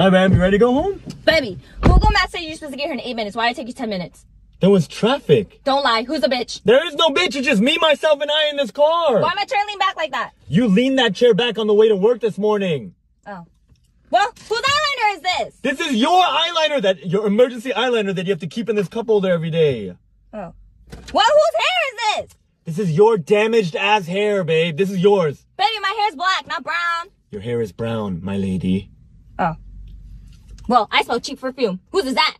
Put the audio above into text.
Hi, babe. You ready to go home? Baby, Google Maps said you're supposed to get here in eight minutes. Why did it take you 10 minutes? There was traffic. Don't lie. Who's a bitch? There is no bitch. It's just me, myself, and I in this car. Why am I turning lean back like that? You leaned that chair back on the way to work this morning. Oh. Well, whose eyeliner is this? This is your eyeliner that your emergency eyeliner that you have to keep in this cup holder every day. Oh. Well, whose hair is this? This is your damaged ass hair, babe. This is yours. Baby, my hair's black, not brown. Your hair is brown, my lady. Oh. Well, I smell cheap perfume. Whose is that?